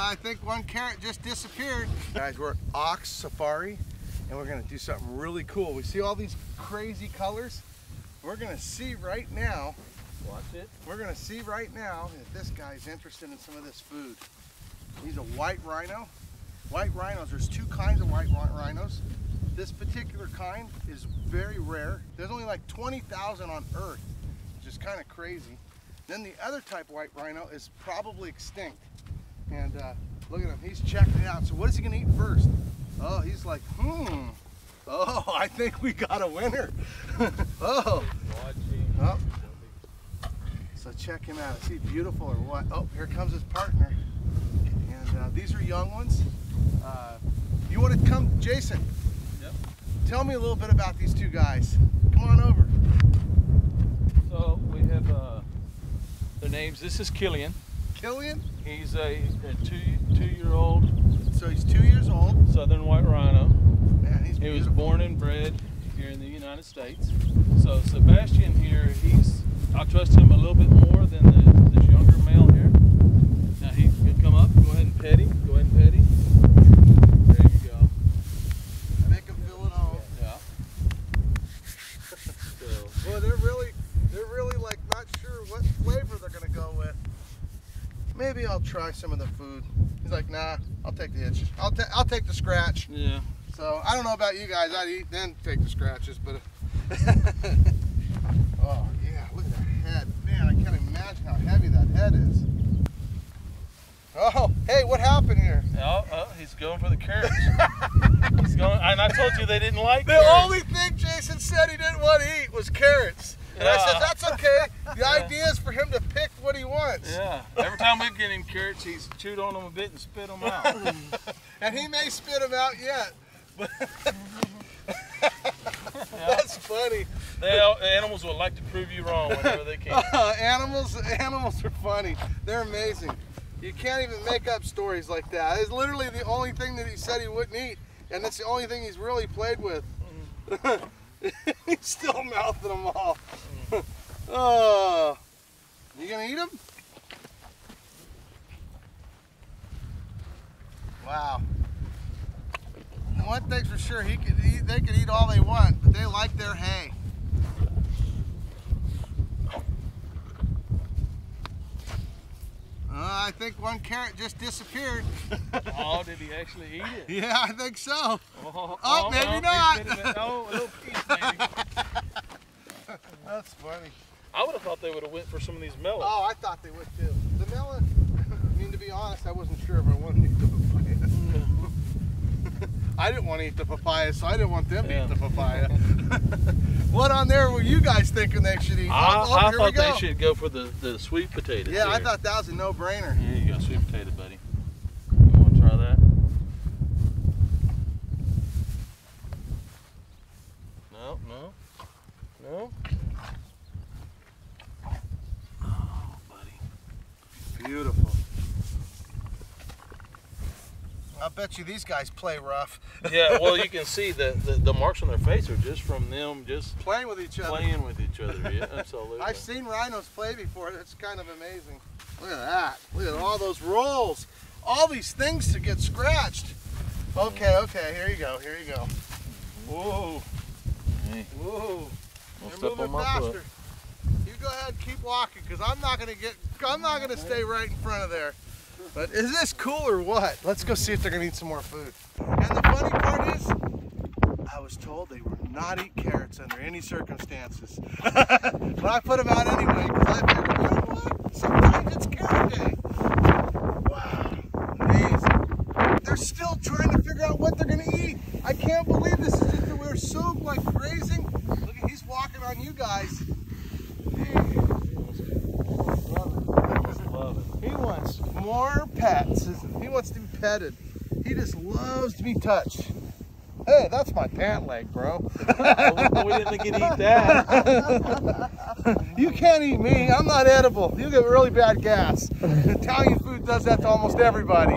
I think one carrot just disappeared. Guys, we're at Ox Safari and we're gonna do something really cool. We see all these crazy colors. We're gonna see right now, Watch it. we're gonna see right now if this guy's interested in some of this food. He's a white rhino. White rhinos, there's two kinds of white rhinos. This particular kind is very rare. There's only like 20,000 on Earth, which is kind of crazy. Then the other type of white rhino is probably extinct. And uh, look at him, he's checking it out. So what is he gonna eat first? Oh, he's like, hmm. Oh, I think we got a winner. oh, Oh. so check him out. Is he beautiful or what? Oh, here comes his partner. And uh, these are young ones. Uh, you want to come, Jason? Yep. Tell me a little bit about these two guys. Come on over. So we have uh, their names. This is Killian. Killian. He's a, a two two year old So he's two years old. southern white rhino. Man, he's He was born and bred here in the United States. So Sebastian here, he's I trust him a little bit more than the, this younger male here. Now he can come up. Go ahead and pet him. Go ahead and pet him. There you go. Make him feel at home. Yeah. So, Boy, they're really, they're really like not sure what flavor they're gonna go with. Maybe I'll try some of the food. He's like, nah, I'll take the itch. I'll, ta- I'll take the scratch. yeah. So I don't know about you guys. I'd eat then take the scratches, but. oh yeah, look at that head, man! I can't imagine how heavy that head is. Oh, hey, what happened here? Oh, oh, he's going for the carrots. he's going, and I told you they didn't like The carrots. only thing Jason said he didn't want to eat was carrots. And I said, that's okay. The idea is for him to pick what he wants. Yeah. Every time we get him carrots, he's chewed on them a bit and spit them out. And he may spit them out yet. But That's funny. they, animals will like to prove you wrong whenever they can. animals, animals are funny. They're amazing. You can't even make up stories like that. It's literally the only thing that he said he wouldn't eat, and that's the only thing he's really played with. Mm-hmm. he's still mouthing them all. oh, you gonna eat them? Wow. One thing's for sure, he could eat. They could eat all they want, but they like their hay. Uh, I think one carrot just disappeared. Oh, did he actually eat it? Yeah, I think so. Oh, Oh, maybe he not. Oh, a little piece maybe. That's funny. I would have thought they would have went for some of these melons. Oh, I thought they would too. The melon, I mean, to be honest, I wasn't sure if I wanted to eat the papaya. I didn't want to eat the papaya, so I didn't want them to eat the papaya. what on there were you guys thinking they should eat? I, oh, oh I here we thought they should go for the, the sweet potato. Yeah, I thought that was a no-brainer. Here you go, sweet potato, buddy. You want to try that? No, no, no. Oh, buddy. Beautiful. I bet you these guys play rough. Yeah, well, you can see the, the, the marks on their face are just from them just Playing with each other. playing with each other. Yeah, absolutely. I've seen rhinos play before. It's kind of amazing. Look at that. Look at all those rolls. All these things to get scratched. Okay, okay. Here you go. Here you go. Whoa. Hey, Whoa. You're moving faster. You go ahead and keep walking because I'm not going to get, I'm not going to stay right in front of there. But is this cool or what? Let's go see if they're to eat some more food. And the funny part is, I was told they would not eat carrots under any circumstances. but I put them out anyway because I figured, you know what? Sometimes it's carrot day. Wow, amazing. They're still trying to figure out what they're to eat. I can't believe this is just, that we're so like grazing. Look at, he's walking on you guys. Love it. He wants more pets. He wants to be petted. He just loves to be touched. Hey, that's my pant leg, bro. Oh, we didn't get eat that. You can't eat me. I'm not edible. You get really bad gas. Italian food does that to almost everybody.